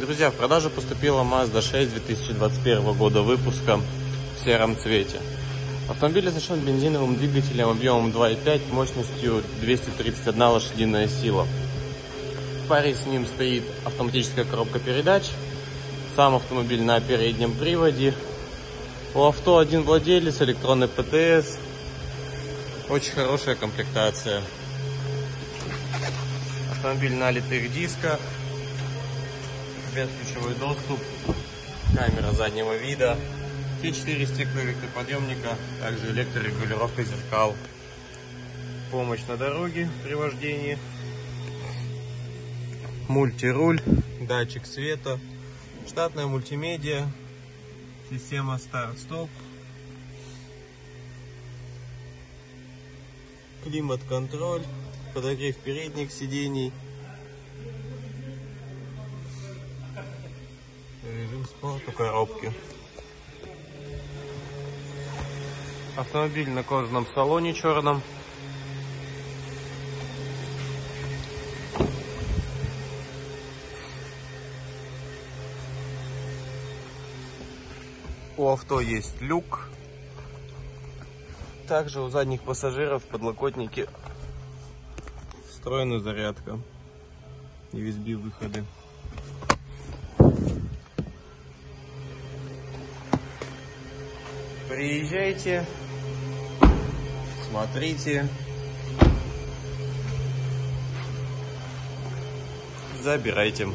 Друзья, в продажу поступила Mazda 6 2021 года выпуска в сером цвете. Автомобиль оснащен бензиновым двигателем объемом 2.5 мощностью 231 лошадиная сила. В паре с ним стоит автоматическая коробка передач. Сам автомобиль на переднем приводе. У авто один владелец, электронный ПТС. Очень хорошая комплектация. Автомобиль на литых дисках. Бесключевой доступ. Камера заднего вида. Все четыре стекла электроподъемника. Также электрорегулировка зеркал. Помощь на дороге при вождении. Мультируль. Датчик света. Штатная мультимедиа. Система старт-стоп. Климат-контроль. Подогрев передних сидений. Режим спорта коробки. Автомобиль на кожаном салоне черном. У авто есть люк. Также у задних пассажиров в подлокотнике встроена зарядка. USB выходы. Приезжайте, смотрите, забирайте.